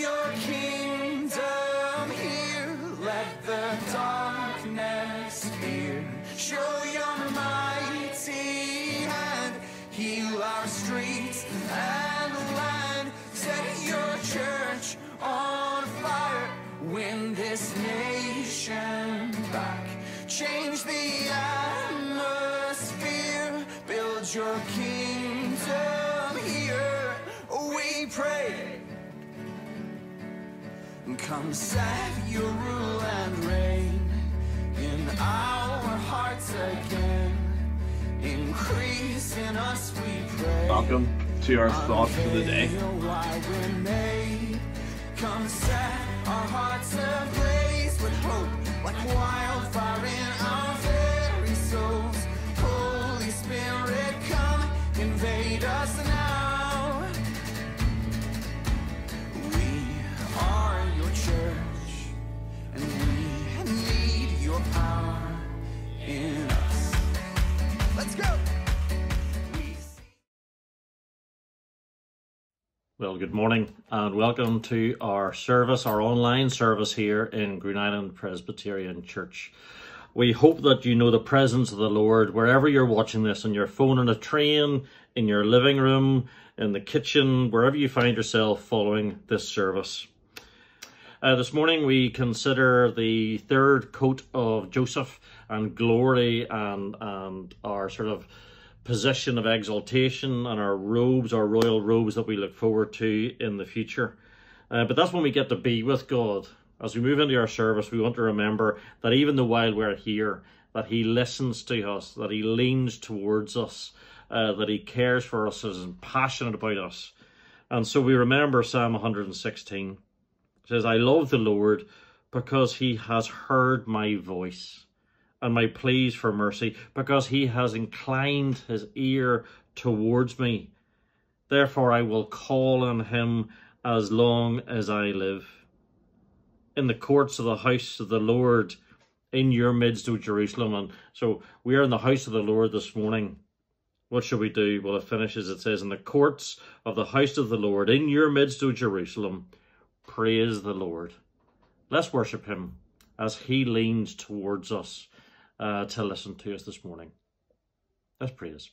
your kingdom here. Let the darkness fear. Show your mighty hand. Heal our streets and land. Set your church on fire. Win this nation back. Change the atmosphere. Build your kingdom Come set your rule and reign in our hearts again. Increase in us, we pray. Welcome to our thoughts for the day. Unveil why we're made. Come set our hearts ablaze with hope, like wildfire Well, good morning and welcome to our service, our online service here in Greenisland Presbyterian Church. We hope that you know the presence of the Lord wherever you're watching this on your phone, on a train, in your living room, in the kitchen, wherever you find yourself following this service. Uh, this morning we consider the third coat of Joseph and glory and and our sort of position of exaltation and our robes, our royal robes that we look forward to in the future. Uh, but that's when we get to be with God. As we move into our service, we want to remember that even though while we're here, that He listens to us, that He leans towards us, uh, that He cares for us, is passionate about us. And so we remember Psalm 116. Says, I love the Lord because He has heard my voice and my pleas for mercy, because he has inclined his ear towards me. Therefore I will call on him as long as I live. In the courts of the house of the Lord, in your midst, O Jerusalem. And so we are in the house of the Lord this morning. What shall we do? Well, it finishes, it says, In the courts of the house of the Lord, in your midst, O Jerusalem, praise the Lord. Let's worship him as he leans towards us uh, to listen to us this morning. Let's praise.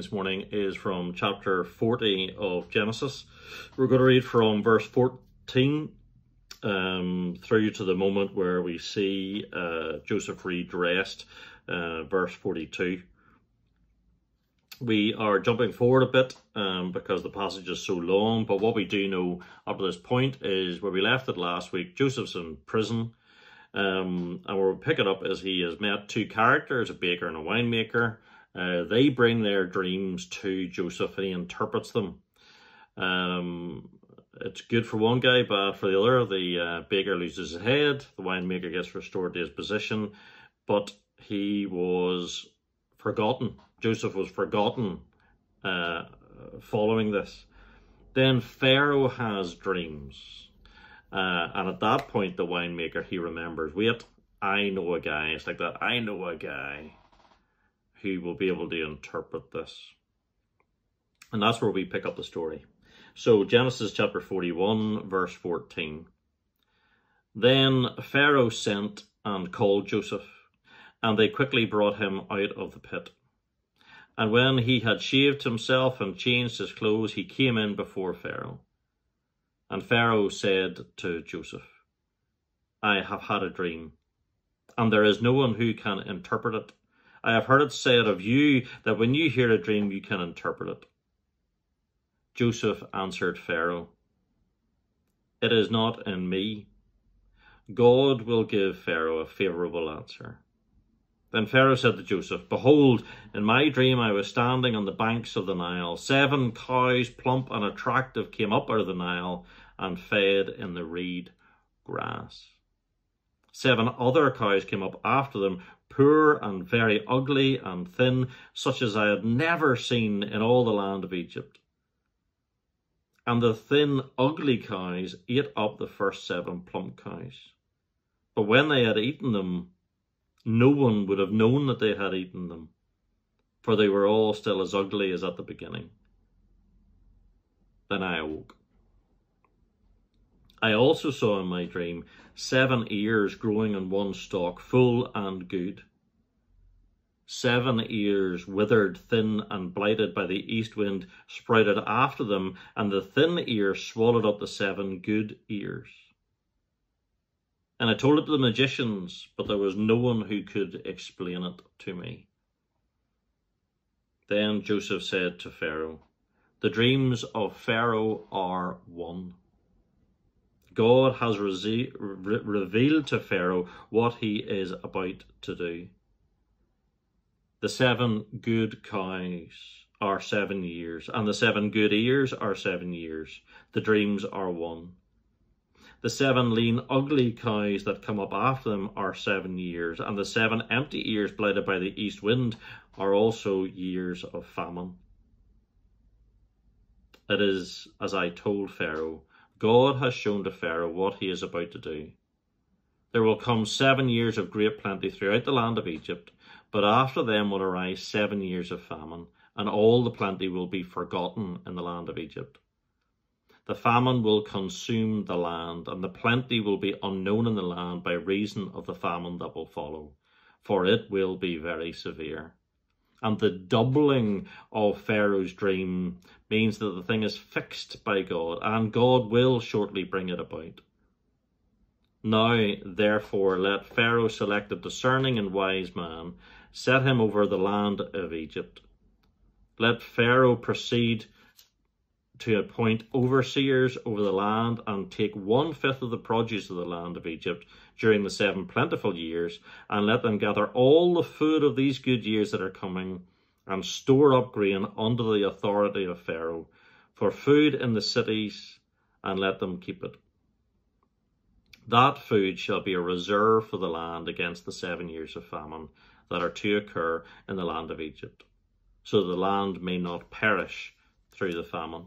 This morning is from chapter 40 of Genesis. We're going to read from verse 14 um, through to the moment where we see uh, Joseph redressed, uh, verse 42. We are jumping forward a bit um, because the passage is so long, but what we do know up to this point is where we left it last week. Joseph's in prison, um, and we'll pick it up as he has met two characters, a baker and a winemaker. Uh, they bring their dreams to Joseph and he interprets them. Um, it's good for one guy, bad for the other. The uh, baker loses his head, the winemaker gets restored to his position, but he was forgotten. Joseph was forgotten uh, following this. Then Pharaoh has dreams. Uh, and at that point, the winemaker, he remembers, wait, I know a guy. It's like that. I know a guy who will be able to interpret this. And that's where we pick up the story. So, Genesis chapter 41, verse 14. Then Pharaoh sent and called Joseph, and they quickly brought him out of the pit. And when he had shaved himself and changed his clothes, he came in before Pharaoh. And Pharaoh said to Joseph, I have had a dream, and there is no one who can interpret it. I have heard it said of you that when you hear a dream, you can interpret it. Joseph answered Pharaoh, It is not in me. God will give Pharaoh a favourable answer. Then Pharaoh said to Joseph, Behold, in my dream I was standing on the banks of the Nile. Seven cows, plump and attractive, came up out of the Nile and fed in the reed grass. Seven other cows came up after them, poor and very ugly and thin, such as I had never seen in all the land of Egypt. And the thin, ugly cows ate up the first seven plump cows. But when they had eaten them, no one would have known that they had eaten them, for they were all still as ugly as at the beginning. Then I awoke. I also saw in my dream seven ears growing on one stalk, full and good. Seven ears, withered, thin, and blighted by the east wind, sprouted after them, and the thin ear swallowed up the seven good ears. And I told it to the magicians, but there was no one who could explain it to me. Then Joseph said to Pharaoh, The dreams of Pharaoh are one. God has re- revealed to Pharaoh what he is about to do. The seven good cows are seven years, and the seven good ears are seven years. The dreams are one. The seven lean, ugly cows that come up after them are seven years, and the seven empty ears blighted by the east wind are also years of famine. It is as I told Pharaoh God has shown to Pharaoh what he is about to do. There will come seven years of great plenty throughout the land of Egypt, but after them will arise seven years of famine, and all the plenty will be forgotten in the land of Egypt. The famine will consume the land, and the plenty will be unknown in the land by reason of the famine that will follow, for it will be very severe. And the doubling of Pharaoh's dream means that the thing is fixed by God, and God will shortly bring it about. Now, therefore, let Pharaoh select a discerning and wise man, set him over the land of Egypt. Let Pharaoh proceed to appoint overseers over the land and take one fifth of the produce of the land of Egypt during the seven plentiful years, and let them gather all the food of these good years that are coming, and store up grain under the authority of Pharaoh, for food in the cities, and let them keep it. That food shall be a reserve for the land against the seven years of famine that are to occur in the land of Egypt, so the land may not perish through the famine.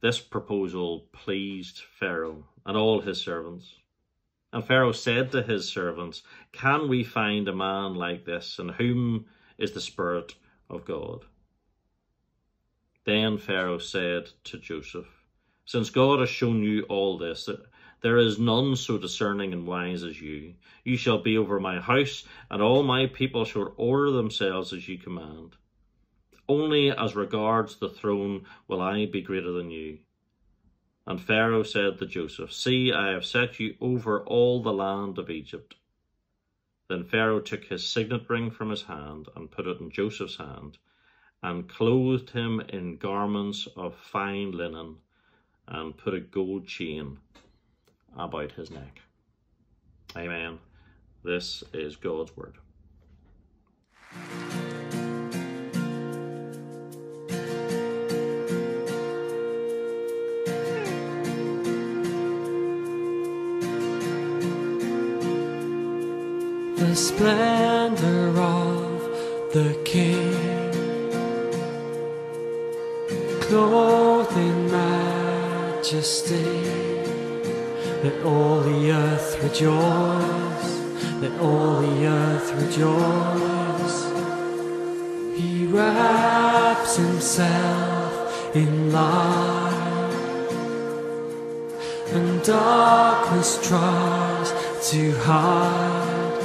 This proposal pleased Pharaoh and all his servants. And Pharaoh said to his servants, Can we find a man like this, in whom is the Spirit of God? Then Pharaoh said to Joseph, Since God has shown you all this, There is none so discerning and wise as you. You shall be over my house, and all my people shall order themselves as you command. Only as regards the throne will I be greater than you. And Pharaoh said to Joseph, See, I have set you over all the land of Egypt. Then Pharaoh took his signet ring from his hand and put it in Joseph's hand, and clothed him in garments of fine linen, and put a gold chain about his neck. Amen. This is God's word. the splendor of the King, clothed in majesty. Let all the earth rejoice, let all the earth rejoice. He wraps himself in light, and darkness tries to hide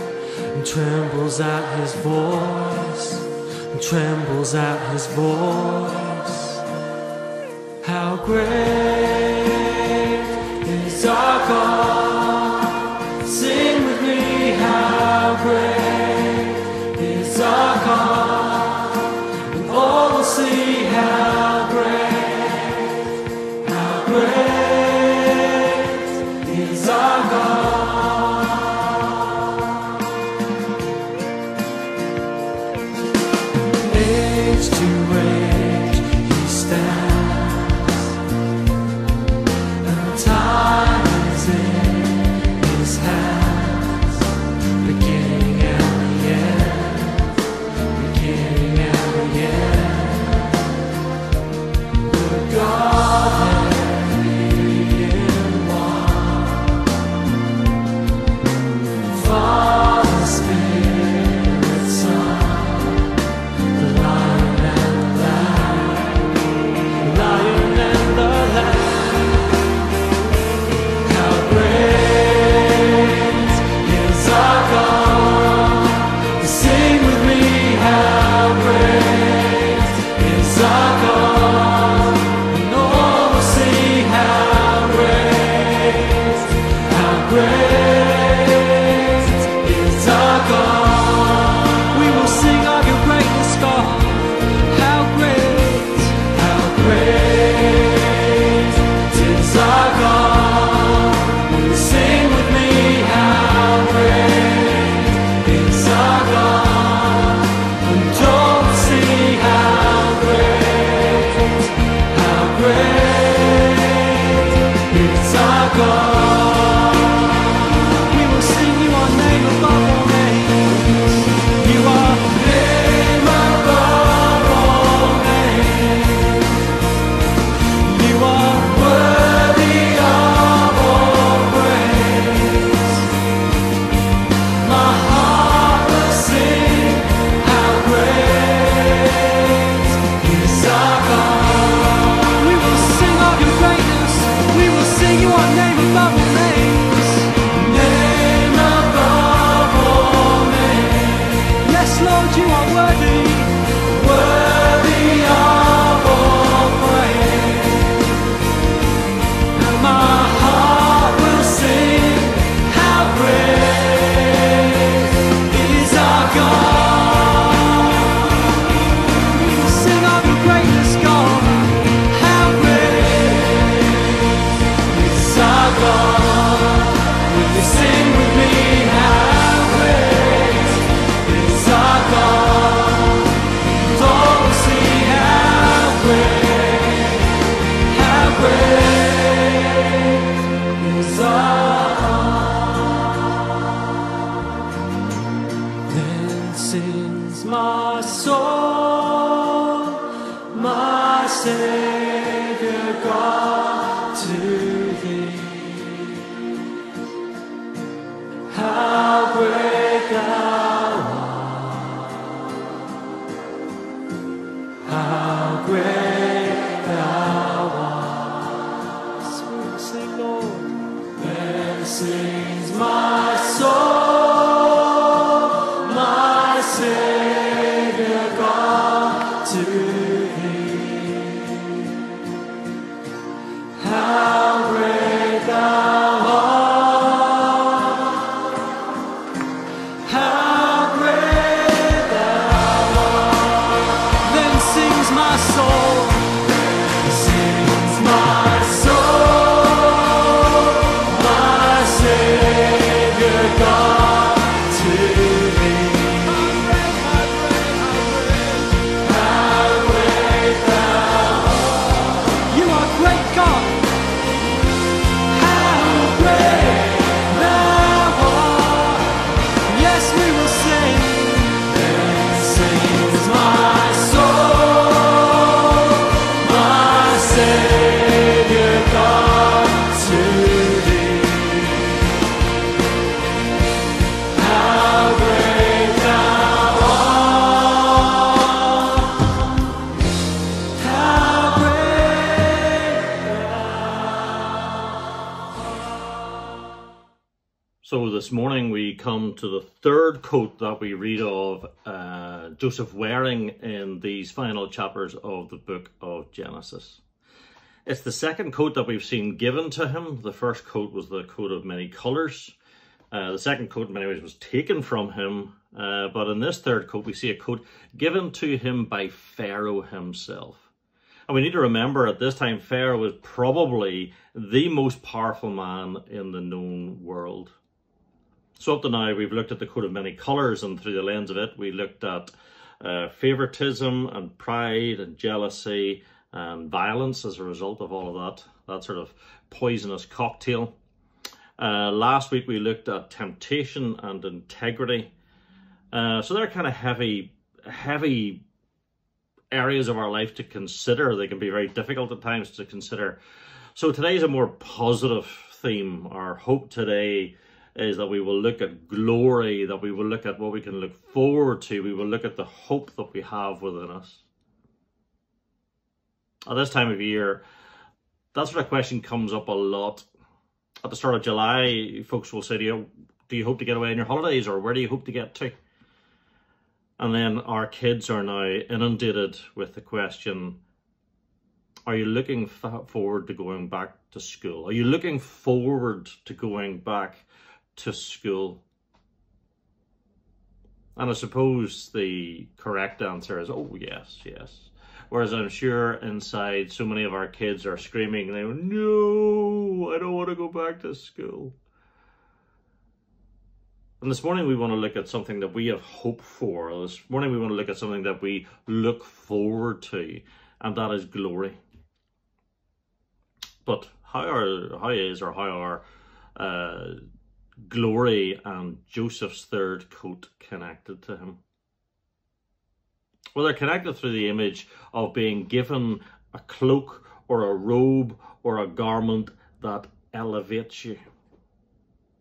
and trembles at his voice, and trembles at his voice. How great come to the third coat that we read of uh, Joseph wearing in these final chapters of the book of Genesis. It's the second coat that we've seen given to him. The first coat was the coat of many colours. Uh, the second coat, in many ways, was taken from him. Uh, but in this third coat, we see a coat given to him by Pharaoh himself. And we need to remember at this time, Pharaoh was probably the most powerful man in the known world. So up to now, we've looked at the coat of many colours, and through the lens of it, we looked at uh, favoritism and pride and jealousy and violence as a result of all of that, that sort of poisonous cocktail. Uh, last week, we looked at temptation and integrity. Uh, so they're kind of heavy, heavy areas of our life to consider. They can be very difficult at times to consider. So today's a more positive theme. Our hope today is that we will look at glory, that we will look at what we can look forward to, we will look at the hope that we have within us. At this time of year, that sort of question comes up a lot. At the start of July, folks will say to you, Do you hope to get away on your holidays or where do you hope to get to? And then our kids are now inundated with the question Are you looking forward to going back to school? Are you looking forward to going back to school? And I suppose the correct answer is, oh, yes, yes. Whereas I'm sure inside so many of our kids are screaming, they go, no, I don't want to go back to school. And this morning we want to look at something that we have hope for. This morning we want to look at something that we look forward to, and that is glory. But how are how is or how are uh, glory and Joseph's third coat connected to him? Well, they're connected through the image of being given a cloak or a robe or a garment that elevates you.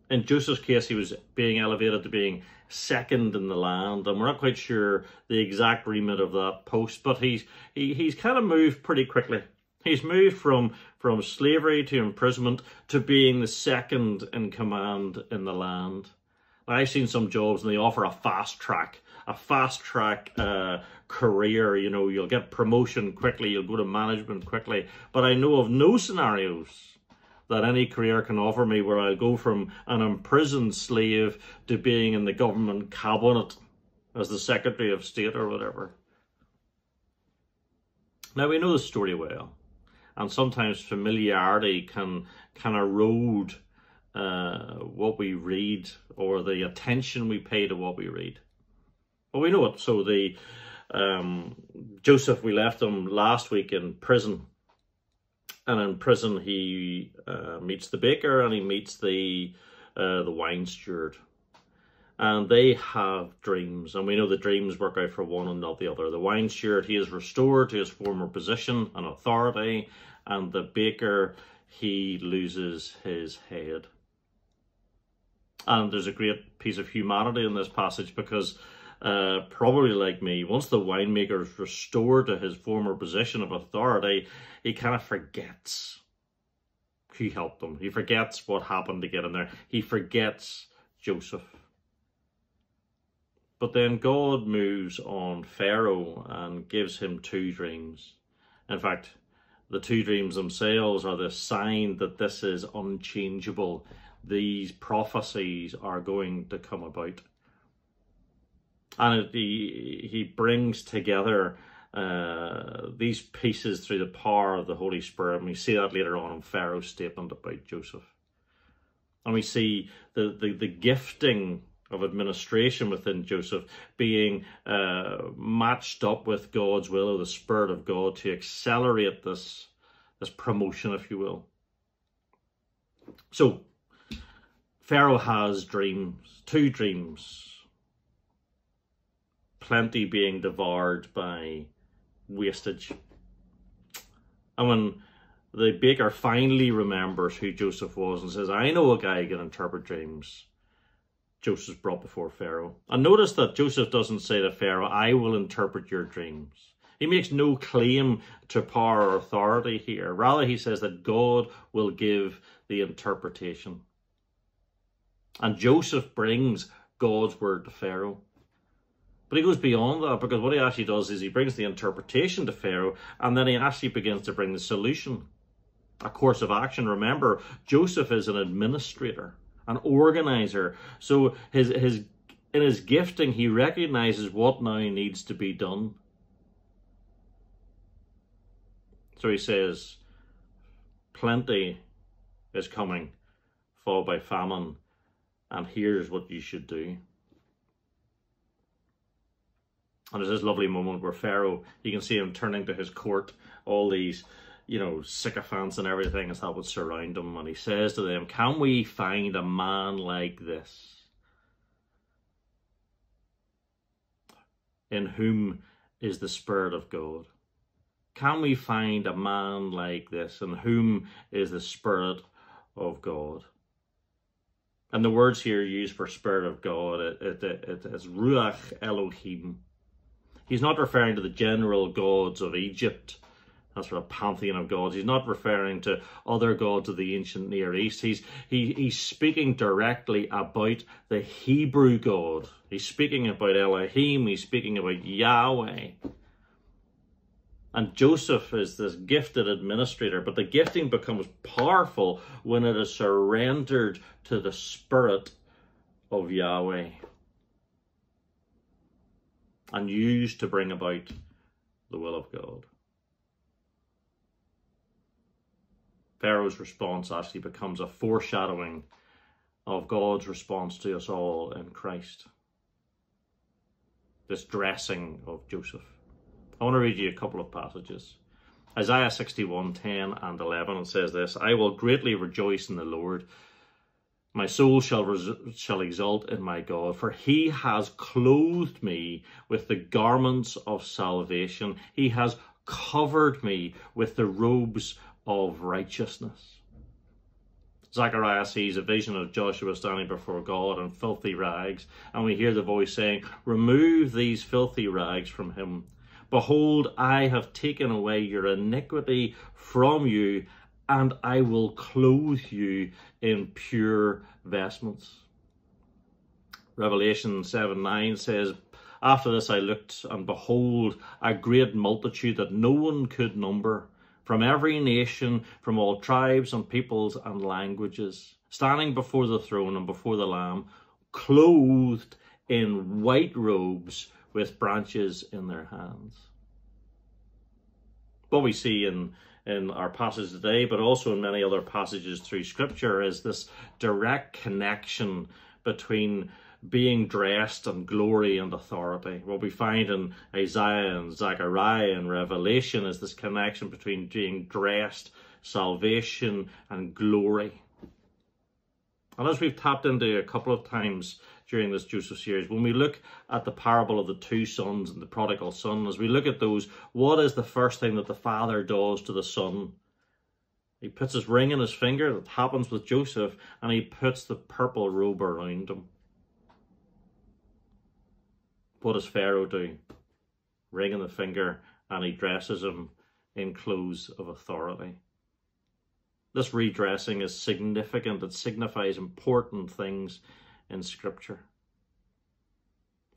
In Joseph's case, he was being elevated to being second in the land, and we're not quite sure the exact remit of that post, but he's he, he's kind of moved pretty quickly. He's moved from from slavery to imprisonment to being the second in command in the land. I've seen some jobs and they offer a fast track, a fast track uh, career. You know, you'll get promotion quickly, you'll go to management quickly. But I know of no scenarios that any career can offer me where I'll go from an imprisoned slave to being in the government cabinet as the Secretary of State or whatever. Now we know the story well, and sometimes familiarity can can erode uh, what we read or the attention we pay to what we read. But we know it. So the um, Joseph, we left him last week in prison, and in prison he uh, meets the baker and he meets the uh, the wine steward, and they have dreams, and we know the dreams work out for one and not the other. The wine steward he is restored to his former position and authority, and the baker he loses his head. And there's a great piece of humanity in this passage because, uh, probably like me, once the winemaker is restored to his former position of authority, he kind of forgets who helped him. He forgets what happened to get him there. He forgets Joseph. But then God moves on Pharaoh and gives him two dreams. In fact, the two dreams themselves are the sign that this is unchangeable. These prophecies are going to come about. And it, he, he brings together uh, these pieces through the power of the Holy Spirit. And we see that later on in Pharaoh's statement about Joseph. And we see the, the, the gifting of administration within Joseph being uh, matched up with God's will or the Spirit of God to accelerate this, this promotion, if you will. So, Pharaoh has dreams, two dreams. Plenty being devoured by wastage. And when the baker finally remembers who Joseph was and says, I know a guy who can interpret dreams. Joseph's brought before Pharaoh. And notice that Joseph doesn't say to Pharaoh, I will interpret your dreams. He makes no claim to power or authority here. Rather, he says that God will give the interpretation. And Joseph brings God's word to Pharaoh. But he goes beyond that because what he actually does is he brings the interpretation to Pharaoh and then he actually begins to bring the solution. A course of action. Remember, Joseph is an administrator, an organizer. So his his in his gifting he recognizes what now needs to be done. So he says, Plenty is coming, followed by famine, and here's what you should do. And there's this lovely moment where Pharaoh, you can see him turning to his court, all these, you know, sycophants and everything as that would surround him. And he says to them, Can we find a man like this? In whom is the Spirit of God? Can we find a man like this in whom is the Spirit of God? And the words here used for Spirit of God, it, it, it is Ruach Elohim. He's not referring to the general gods of Egypt, that sort of pantheon of gods. He's not referring to other gods of the ancient Near East. He's he, he's speaking directly about the Hebrew God. He's speaking about Elohim. He's speaking about Yahweh. And Joseph is this gifted administrator, but the gifting becomes powerful when it is surrendered to the Spirit of Yahweh and used to bring about the will of God. Pharaoh's response actually becomes a foreshadowing of God's response to us all in Christ. This dressing of Joseph. I want to read you a couple of passages. Isaiah 61 10 and 11 it says this I will greatly rejoice in the Lord. My soul shall, shall exult in my God, for he has clothed me with the garments of salvation. He has covered me with the robes of righteousness. Zechariah sees a vision of Joshua standing before God in filthy rags, and we hear the voice saying, Remove these filthy rags from him. Behold, I have taken away your iniquity from you, and I will clothe you in pure vestments. Revelation 7 9 says, After this I looked, and behold, a great multitude that no one could number, from every nation, from all tribes and peoples and languages, standing before the throne and before the Lamb, clothed in white robes with branches in their hands. What we see in in our passage today, but also in many other passages through Scripture, is this direct connection between being dressed in glory and authority. What we find in Isaiah and Zechariah and Revelation is this connection between being dressed, salvation, and glory. And as we've tapped into a couple of times during this Joseph series, when we look at the parable of the two sons and the prodigal son, as we look at those, what is the first thing that the father does to the son? He puts his ring in his finger, that happens with Joseph, and he puts the purple robe around him. What does Pharaoh do? Ring in the finger, and he dresses him in clothes of authority. This redressing is significant, it signifies important things in Scripture.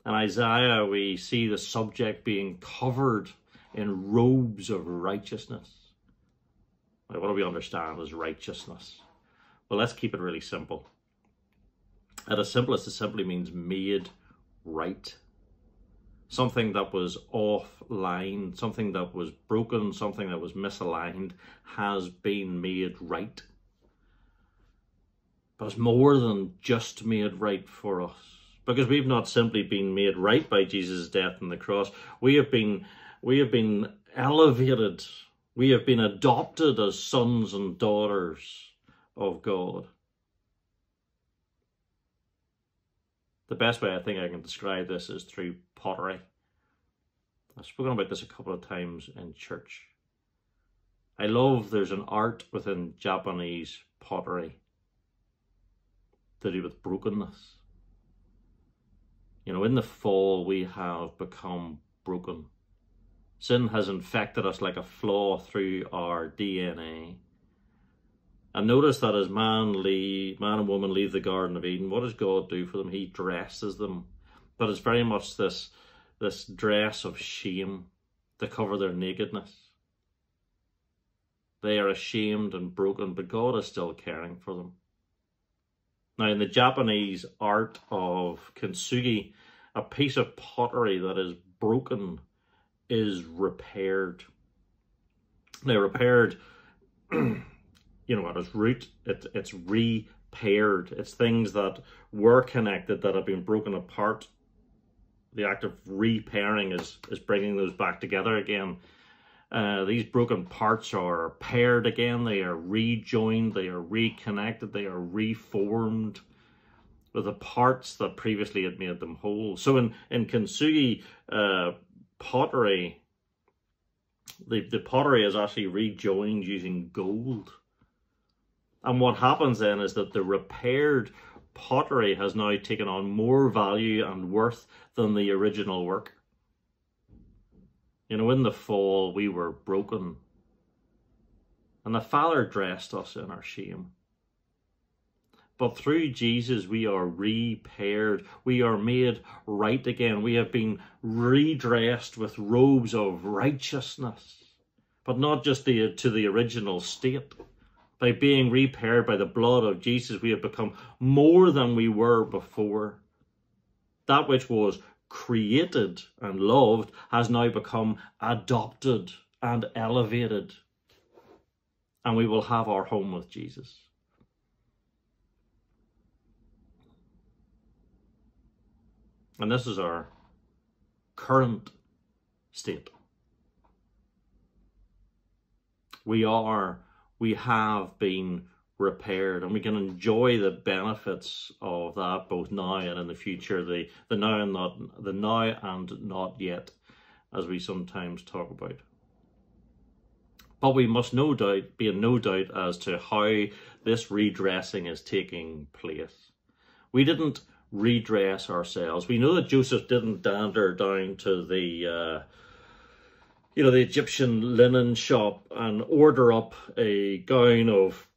In Isaiah, we see the subject being covered in robes of righteousness. Now, what do we understand as righteousness? Well, let's keep it really simple. At its simplest, it simply means made right. Something that was offline, something that was broken, something that was misaligned has been made right. But it's more than just made right for us. Because we've not simply been made right by Jesus' death on the cross. We have been we have been elevated. We have been adopted as sons and daughters of God. The best way I think I can describe this is through pottery. I've spoken about this a couple of times in church. I love there's an art within Japanese pottery to do with brokenness. You know, in the fall, we have become broken. Sin has infected us like a flaw through our DNA. And notice that as man leave, man and woman leave the Garden of Eden, what does God do for them? He dresses them. But it's very much this, this dress of shame to cover their nakedness. They are ashamed and broken, but God is still caring for them. Now, in the Japanese art of kintsugi, a piece of pottery that is broken is repaired. Now, repaired, you know, at its root, it, it's repaired. It's things that were connected that have been broken apart. The act of repairing is, is bringing those back together again. Uh, these broken parts are paired again, they are rejoined, they are reconnected, they are reformed with the parts that previously had made them whole. So in, in Kintsugi uh, pottery, the, the pottery is actually rejoined using gold. And what happens then is that the repaired pottery has now taken on more value and worth than the original work. You know, in the fall, we were broken. And the Father dressed us in our shame. But through Jesus, we are repaired. We are made right again. We have been redressed with robes of righteousness. But not just the, to the original state. By being repaired by the blood of Jesus, we have become more than we were before. That which was created and loved has now become adopted and elevated. And we will have our home with Jesus. And this is our current state. We are, we have been repaired and we can enjoy the benefits of that both now and in the future the the now and not the now and not yet as we sometimes talk about. But we must no doubt be in no doubt as to how this redressing is taking place. We didn't redress ourselves. We know that joseph didn't dander down to the uh, you know the egyptian linen shop and order up a gown of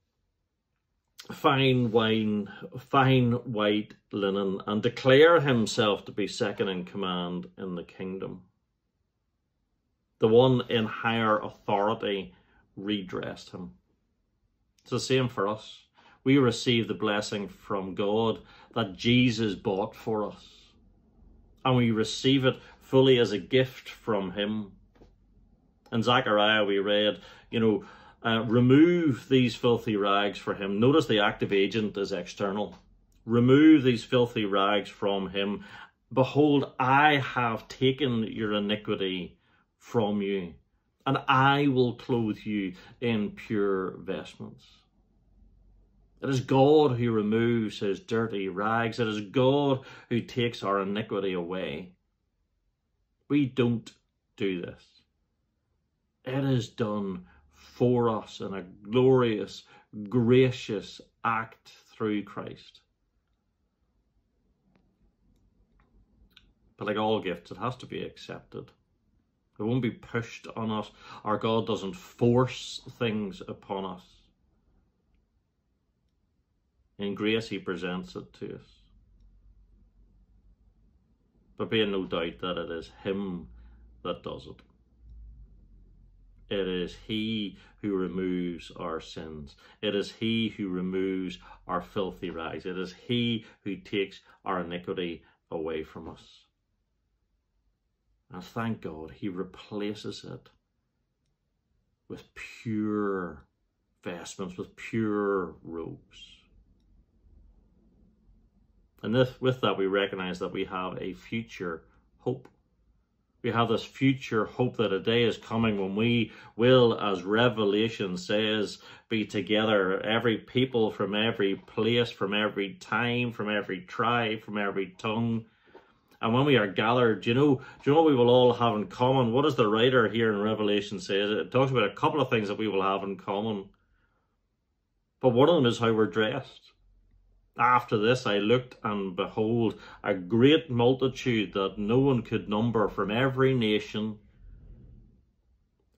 fine wine, fine white linen, and declare himself to be second in command in the kingdom. The one in higher authority redressed him. It's the same for us. We receive the blessing from God that Jesus bought for us. And we receive it fully as a gift from Him. In Zechariah, we read, you know, uh, remove these filthy rags for him. Notice the active agent is external. Remove these filthy rags from him. Behold, I have taken your iniquity from you, and I will clothe you in pure vestments. It is God who removes his dirty rags. It is God who takes our iniquity away. We don't do this. It is done for us in a glorious, gracious act through Christ. But like all gifts, it has to be accepted. It won't be pushed on us. Our God doesn't force things upon us. In grace, He presents it to us. but be in no doubt that it is Him that does it. It is He who removes our sins. It is He who removes our filthy rags. It is He who takes our iniquity away from us. And thank God He replaces it with pure vestments, with pure robes. And this, with that, we recognize that we have a future hope. We have this future hope that a day is coming when we will, as Revelation says, be together, every people from every place, from every time, from every tribe, from every tongue. And when we are gathered, do you know, do you know what we will all have in common? What does the writer here in Revelation say? It talks about a couple of things that we will have in common. But one of them is how we're dressed. After this I looked, and behold, a great multitude that no one could number from every nation,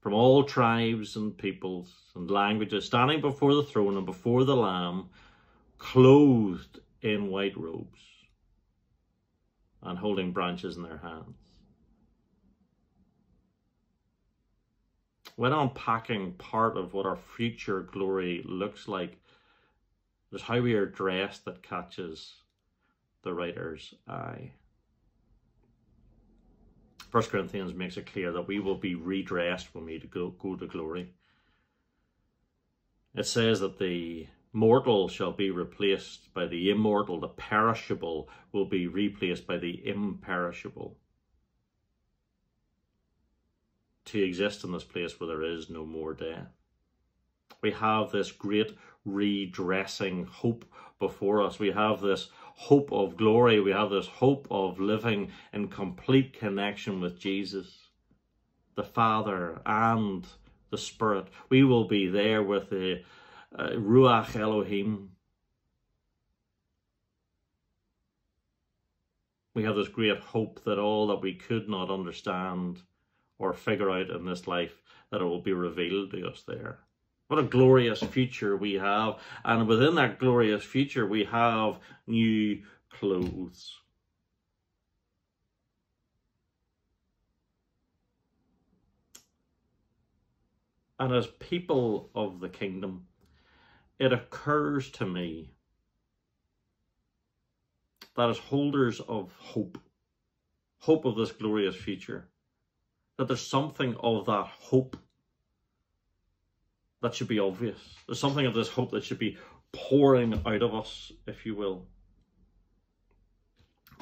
from all tribes and peoples and languages, standing before the throne and before the Lamb, clothed in white robes and holding branches in their hands. When unpacking part of what our future glory looks like, there's how we are dressed that catches the writer's eye. First Corinthians makes it clear that we will be redressed when we go, go to glory. It says that the mortal shall be replaced by the immortal, the perishable will be replaced by the imperishable. To exist in this place where there is no more death. We have this great redressing hope before us. We have this hope of glory. We have this hope of living in complete connection with Jesus, the Father, and the Spirit. We will be there with the uh, Ruach Elohim. We have this great hope that all that we could not understand or figure out in this life, that it will be revealed to us there. What a glorious future we have. And within that glorious future, we have new clothes. And as people of the kingdom, it occurs to me that as holders of hope, hope of this glorious future, that there's something of that hope that should be obvious. There's something of this hope that should be pouring out of us, if you will.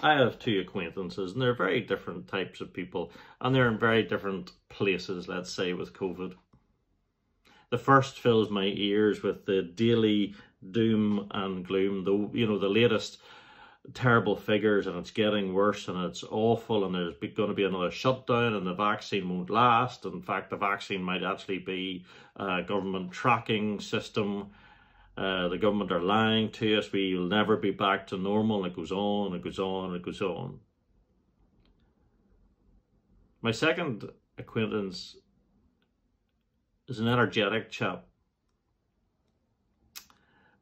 I have two acquaintances, and they're very different types of people, and they're in very different places, let's say, with COVID. The first fills my ears with the daily doom and gloom, the you know, the latest terrible figures and it's getting worse and it's awful and there's going to be another shutdown and the vaccine won't last. In fact, the vaccine might actually be a government tracking system. Uh, the government are lying to us. We will never be back to normal. It goes on, it goes on, it goes on. My second acquaintance is an energetic chap.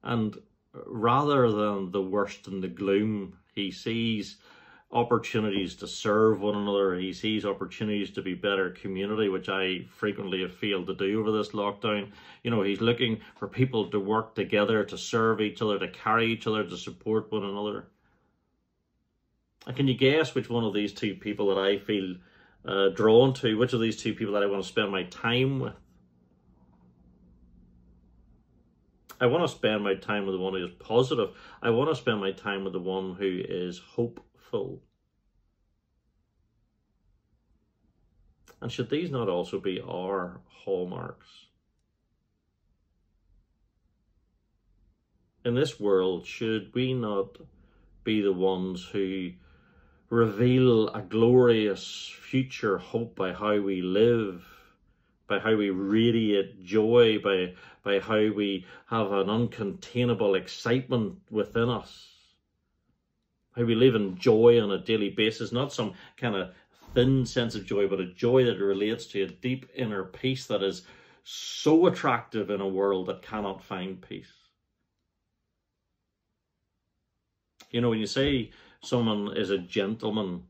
And rather than the worst and the gloom, he sees opportunities to serve one another. He sees opportunities to be better community, which I frequently have failed to do over this lockdown. You know, he's looking for people to work together, to serve each other, to carry each other, to support one another. And can you guess which one of these two people that I feel uh, drawn to, which of these two people that I want to spend my time with? I want to spend my time with the one who is positive. I want to spend my time with the one who is hopeful. And should these not also be our hallmarks? In this world, should we not be the ones who reveal a glorious future hope by how we live, by how we radiate joy, by by how we have an uncontainable excitement within us. How we live in joy on a daily basis, not some kind of thin sense of joy, but a joy that relates to a deep inner peace that is so attractive in a world that cannot find peace. You know, when you say someone is a gentleman,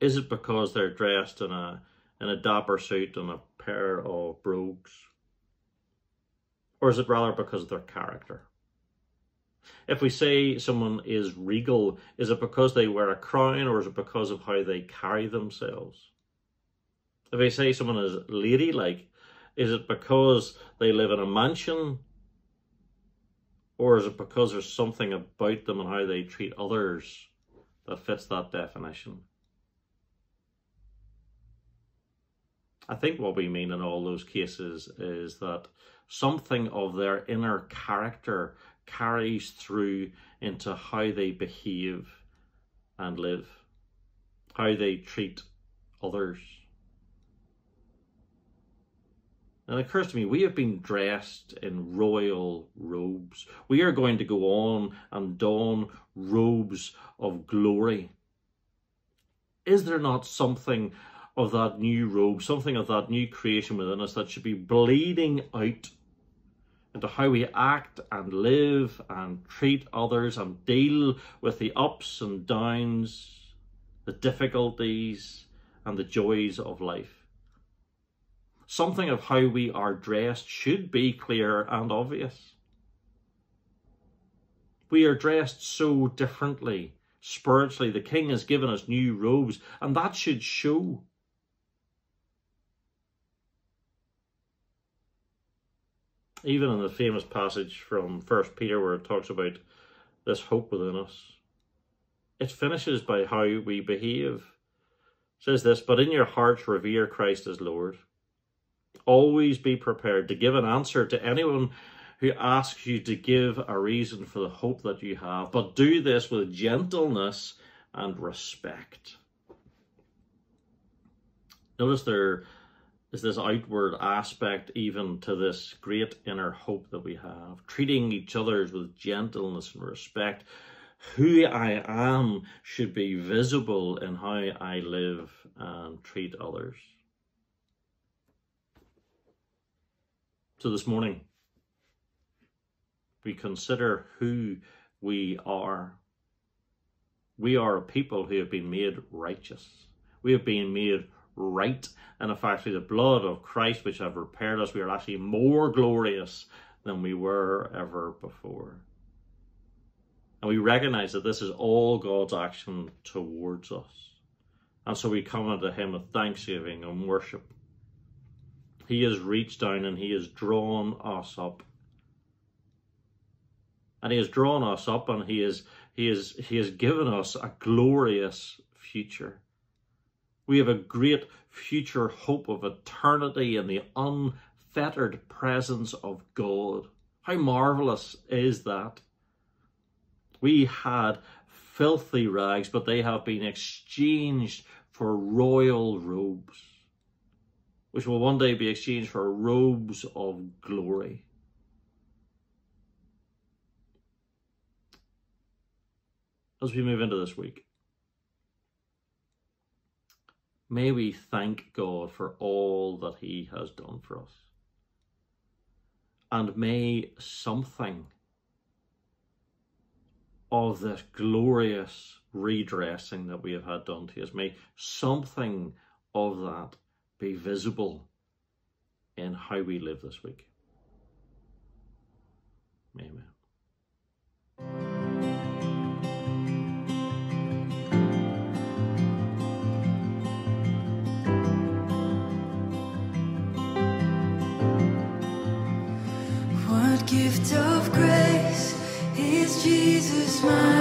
Is it because they're dressed in a in a dapper suit and a pair of brogues? Or is it rather because of their character? If we say someone is regal, is it because they wear a crown or is it because of how they carry themselves? If we say someone is ladylike, is it because they live in a mansion or is it because there's something about them and how they treat others that fits that definition? I think what we mean in all those cases is that something of their inner character carries through into how they behave and live, how they treat others. And it occurs to me, we have been dressed in royal robes. We are going to go on and don robes of glory. Is there not something of that new robe, something of that new creation within us that should be bleeding out into how we act and live and treat others and deal with the ups and downs, the difficulties and the joys of life? something of how we are dressed should be clear and obvious. We are dressed so differently. Spiritually, the King has given us new robes, and that should show. Even in the famous passage from First Peter, where it talks about this hope within us, it finishes by how we behave. It says this, but in your hearts revere Christ as Lord. Always be prepared to give an answer to anyone who asks you to give a reason for the hope that you have, but do this with gentleness and respect. Notice there is this outward aspect even to this great inner hope that we have, treating each other with gentleness and respect. Who I am should be visible in how I live and treat others. So this morning, we consider who we are. We are a people who have been made righteous. We have been made right. And fact, through the blood of Christ, which have repaired us, we are actually more glorious than we were ever before. And we recognize that this is all God's action towards us. And so we come unto Him with thanksgiving and worship he has reached down and He has drawn us up. And He has drawn us up and He has, he has, he has given us a glorious future. We have a great future hope of eternity in the unfettered presence of God. How marvelous is that? We had filthy rags, but they have been exchanged for royal robes which will one day be exchanged for robes of glory. As we move into this week, may we thank God for all that He has done for us. And may something of this glorious redressing that we have had done to us, may something of that be visible in how we live this week. Amen. Jesus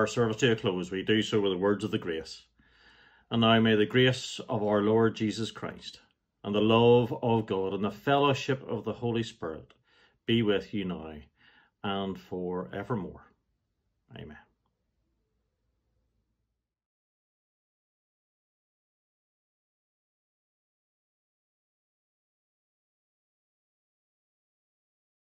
our service to a close, we do so with the words of the grace. And now may the grace of our Lord Jesus Christ and the love of God and the fellowship of the Holy Spirit be with you now and for evermore. Amen.